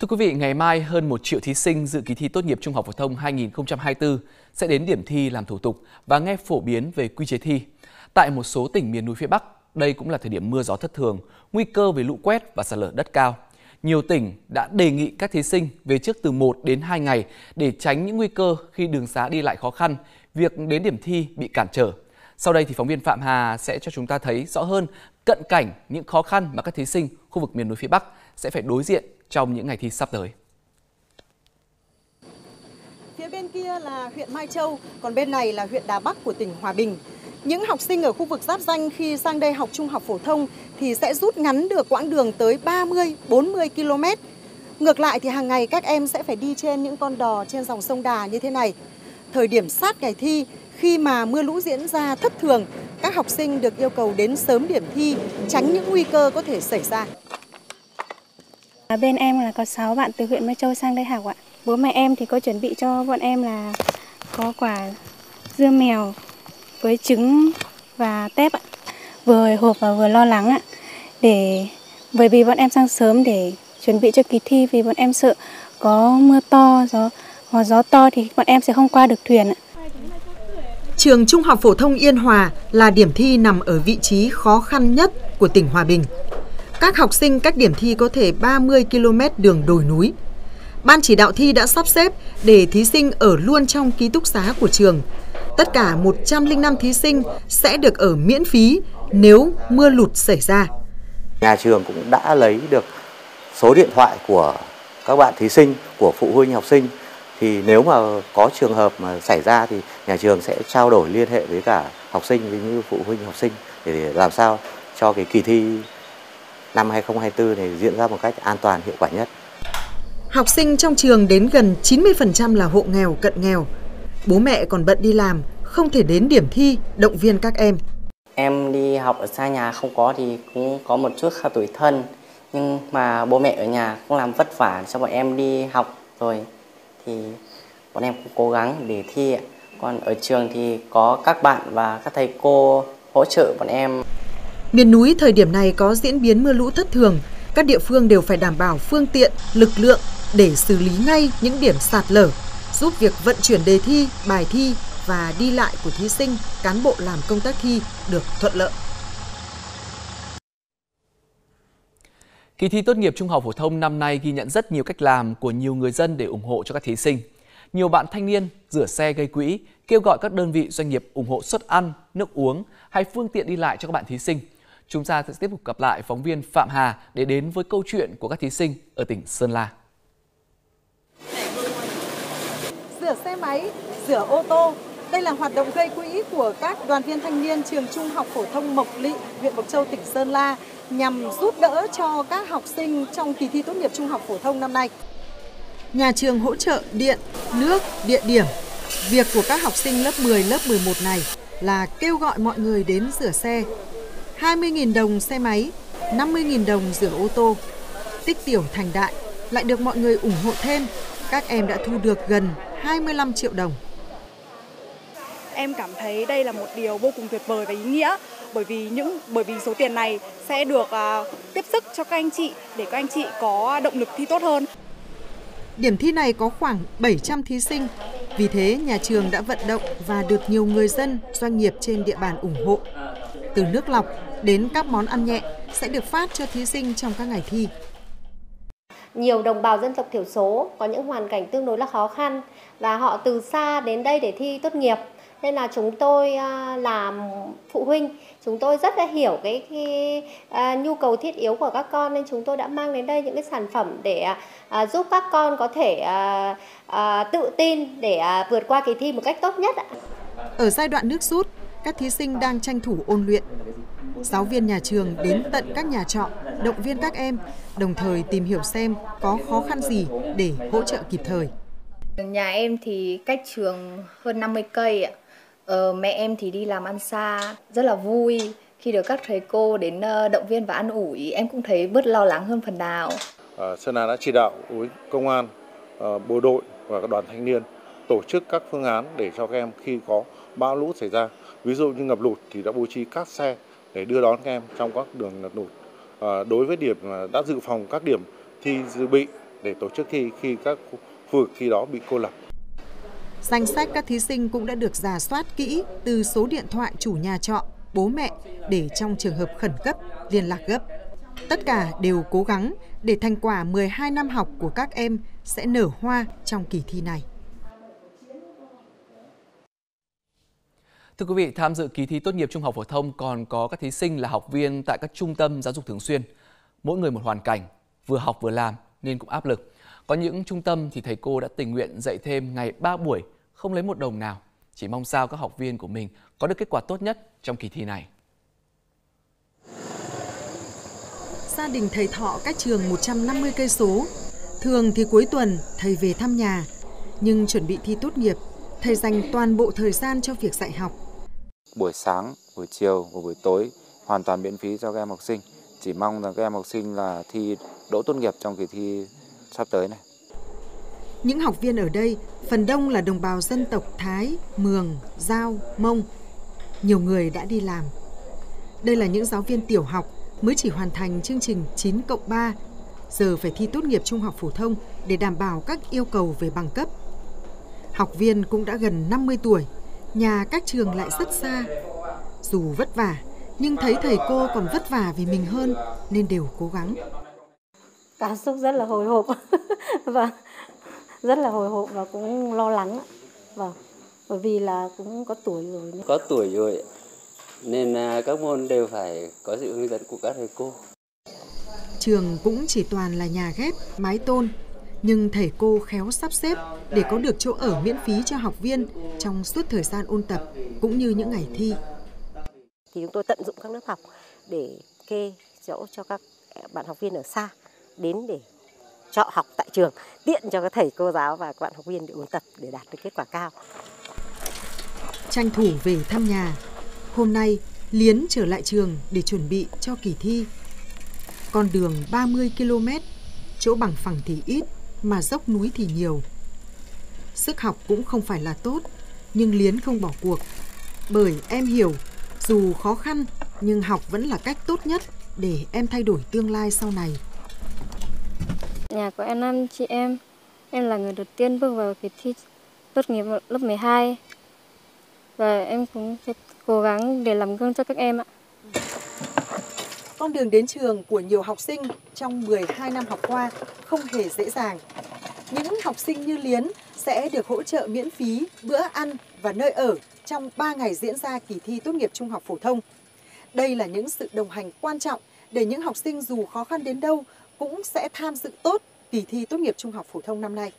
Thưa quý vị, ngày mai hơn 1 triệu thí sinh dự kỳ thi tốt nghiệp trung học phổ thông 2024 sẽ đến điểm thi làm thủ tục và nghe phổ biến về quy chế thi. Tại một số tỉnh miền núi phía Bắc, đây cũng là thời điểm mưa gió thất thường, nguy cơ về lũ quét và sạt lở đất cao. Nhiều tỉnh đã đề nghị các thí sinh về trước từ 1 đến 2 ngày để tránh những nguy cơ khi đường xá đi lại khó khăn, việc đến điểm thi bị cản trở. Sau đây thì phóng viên Phạm Hà sẽ cho chúng ta thấy rõ hơn cận cảnh những khó khăn mà các thí sinh khu vực miền núi phía Bắc sẽ phải đối diện trong những ngày thi sắp tới. Phía bên kia là huyện Mai Châu, còn bên này là huyện Đà Bắc của tỉnh Hòa Bình. Những học sinh ở khu vực giáp danh khi sang đây học trung học phổ thông thì sẽ rút ngắn được quãng đường tới 30, 40 km. Ngược lại thì hàng ngày các em sẽ phải đi trên những con đò trên dòng sông Đà như thế này. Thời điểm sát ngày thi, khi mà mưa lũ diễn ra thất thường, các học sinh được yêu cầu đến sớm điểm thi, tránh những nguy cơ có thể xảy ra. Bên em là có 6 bạn từ huyện Mai Châu sang đây học ạ. Bố mẹ em thì có chuẩn bị cho bọn em là có quả dưa mèo với trứng và tép ạ. Vừa hộp và vừa lo lắng ạ. Để bởi vì bọn em sang sớm để chuẩn bị cho kỳ thi vì bọn em sợ có mưa to, gió hoặc gió to thì bọn em sẽ không qua được thuyền ạ. Trường Trung học phổ thông Yên Hòa là điểm thi nằm ở vị trí khó khăn nhất của tỉnh Hòa Bình. Các học sinh cách điểm thi có thể 30 km đường đồi núi. Ban chỉ đạo thi đã sắp xếp để thí sinh ở luôn trong ký túc xá của trường. Tất cả 105 thí sinh sẽ được ở miễn phí nếu mưa lụt xảy ra. Nhà trường cũng đã lấy được số điện thoại của các bạn thí sinh, của phụ huynh học sinh thì nếu mà có trường hợp mà xảy ra thì nhà trường sẽ trao đổi liên hệ với cả học sinh với như phụ huynh học sinh để làm sao cho cái kỳ thi năm 2024 này diễn ra một cách an toàn hiệu quả nhất. Học sinh trong trường đến gần 90% là hộ nghèo cận nghèo. Bố mẹ còn bận đi làm, không thể đến điểm thi động viên các em. Em đi học ở xa nhà không có thì cũng có một chút khá tuổi thân nhưng mà bố mẹ ở nhà cũng làm vất vả cho bọn em đi học rồi thì bọn em cũng cố gắng để thi ạ. Còn ở trường thì có các bạn và các thầy cô hỗ trợ bọn em. Miền núi thời điểm này có diễn biến mưa lũ thất thường, các địa phương đều phải đảm bảo phương tiện, lực lượng để xử lý ngay những điểm sạt lở, giúp việc vận chuyển đề thi, bài thi và đi lại của thí sinh, cán bộ làm công tác thi được thuận lợi. Kỳ thi tốt nghiệp trung học phổ thông năm nay ghi nhận rất nhiều cách làm của nhiều người dân để ủng hộ cho các thí sinh. Nhiều bạn thanh niên rửa xe gây quỹ, kêu gọi các đơn vị doanh nghiệp ủng hộ suất ăn, nước uống hay phương tiện đi lại cho các bạn thí sinh. Chúng ta sẽ tiếp tục gặp lại phóng viên Phạm Hà để đến với câu chuyện của các thí sinh ở tỉnh Sơn La. Rửa xe máy, rửa ô tô, đây là hoạt động gây quỹ của các đoàn viên thanh niên trường Trung học phổ thông Mộc Lị, huyện Mộc Châu, tỉnh Sơn La nhằm giúp đỡ cho các học sinh trong kỳ thi tốt nghiệp trung học phổ thông năm nay. Nhà trường hỗ trợ điện, nước, địa điểm. Việc của các học sinh lớp 10, lớp 11 này là kêu gọi mọi người đến rửa xe. 20.000 đồng xe máy, 50.000 đồng rửa ô tô. Tích tiểu thành đại lại được mọi người ủng hộ thêm. Các em đã thu được gần 25 triệu đồng em cảm thấy đây là một điều vô cùng tuyệt vời và ý nghĩa bởi vì những bởi vì số tiền này sẽ được uh, tiếp sức cho các anh chị để các anh chị có động lực thi tốt hơn. Điểm thi này có khoảng 700 thí sinh, vì thế nhà trường đã vận động và được nhiều người dân, doanh nghiệp trên địa bàn ủng hộ. Từ nước lọc đến các món ăn nhẹ sẽ được phát cho thí sinh trong các ngày thi. Nhiều đồng bào dân tộc thiểu số có những hoàn cảnh tương đối là khó khăn và họ từ xa đến đây để thi tốt nghiệp nên là chúng tôi à, làm phụ huynh chúng tôi rất là hiểu cái, cái à, nhu cầu thiết yếu của các con nên chúng tôi đã mang đến đây những cái sản phẩm để à, giúp các con có thể à, à, tự tin để à, vượt qua kỳ thi một cách tốt nhất. Ở giai đoạn nước rút, các thí sinh đang tranh thủ ôn luyện. Giáo viên nhà trường đến tận các nhà trọ, động viên các em, đồng thời tìm hiểu xem có khó khăn gì để hỗ trợ kịp thời. Nhà em thì cách trường hơn 50 cây ạ. Ờ, mẹ em thì đi làm ăn xa, rất là vui khi được các thầy cô đến ờ, động viên và an ủi, em cũng thấy bớt lo lắng hơn phần nào. À, Sơn La đã chỉ đạo với công an, ờ, bộ đội và các đoàn thanh niên tổ chức các phương án để cho các em khi có bão lũ xảy ra, ví dụ như ngập lụt thì đã bố trí các xe để đưa đón các em trong các đường ngập lụt. À, đối với điểm đã dự phòng các điểm thi dự bị để tổ chức thi khi các khu vực thi đó bị cô lập. Danh sách các thí sinh cũng đã được giả soát kỹ từ số điện thoại chủ nhà trọ, bố mẹ để trong trường hợp khẩn cấp liên lạc gấp. Tất cả đều cố gắng để thành quả 12 năm học của các em sẽ nở hoa trong kỳ thi này. Thưa quý vị, tham dự kỳ thi tốt nghiệp trung học phổ thông còn có các thí sinh là học viên tại các trung tâm giáo dục thường xuyên. Mỗi người một hoàn cảnh, vừa học vừa làm nên cũng áp lực. Có những trung tâm thì thầy cô đã tình nguyện dạy thêm ngày 3 buổi, không lấy một đồng nào. Chỉ mong sao các học viên của mình có được kết quả tốt nhất trong kỳ thi này. Gia đình thầy Thọ cách trường 150 cây số. Thường thì cuối tuần thầy về thăm nhà, nhưng chuẩn bị thi tốt nghiệp, thầy dành toàn bộ thời gian cho việc dạy học. Buổi sáng, buổi chiều và buổi tối hoàn toàn miễn phí cho các em học sinh. Chỉ mong rằng các em học sinh là thi đỗ tốt nghiệp trong kỳ thi sắp tới này. Những học viên ở đây phần đông là đồng bào dân tộc Thái, Mường, Giao, Mông. Nhiều người đã đi làm. Đây là những giáo viên tiểu học mới chỉ hoàn thành chương trình 9 cộng 3, giờ phải thi tốt nghiệp trung học phổ thông để đảm bảo các yêu cầu về bằng cấp. Học viên cũng đã gần 50 tuổi, nhà các trường lại rất xa. Dù vất vả, nhưng thấy thầy cô còn vất vả vì mình hơn nên đều cố gắng. Cảm xúc rất là hồi hộp và rất là hồi hộp và cũng lo lắng. Vâng, bởi vì là cũng có tuổi rồi. Có tuổi rồi nên các môn đều phải có sự hướng dẫn của các thầy cô. Trường cũng chỉ toàn là nhà ghép, mái tôn, nhưng thầy cô khéo sắp xếp để có được chỗ ở miễn phí cho học viên trong suốt thời gian ôn tập cũng như những ngày thi. Thì chúng tôi tận dụng các lớp học để kê chỗ cho các bạn học viên ở xa đến để trọ học tại trường, tiện cho các thầy cô giáo và các bạn học viên để ôn tập để đạt được kết quả cao. Tranh thủ về thăm nhà, hôm nay Liến trở lại trường để chuẩn bị cho kỳ thi. Con đường 30 km, chỗ bằng phẳng thì ít, mà dốc núi thì nhiều. Sức học cũng không phải là tốt, nhưng Liến không bỏ cuộc. Bởi em hiểu, dù khó khăn, nhưng học vẫn là cách tốt nhất để em thay đổi tương lai sau này. Nhà của em năm chị em, em là người đầu tiên bước vào kỳ thi tốt nghiệp lớp 12. Và em cũng sẽ cố gắng để làm gương cho các em ạ. Con đường đến trường của nhiều học sinh trong 12 năm học qua không hề dễ dàng. Những học sinh như Liến sẽ được hỗ trợ miễn phí bữa ăn và nơi ở trong 3 ngày diễn ra kỳ thi tốt nghiệp trung học phổ thông. Đây là những sự đồng hành quan trọng để những học sinh dù khó khăn đến đâu cũng sẽ tham dự tốt kỳ thi tốt nghiệp trung học phổ thông năm nay.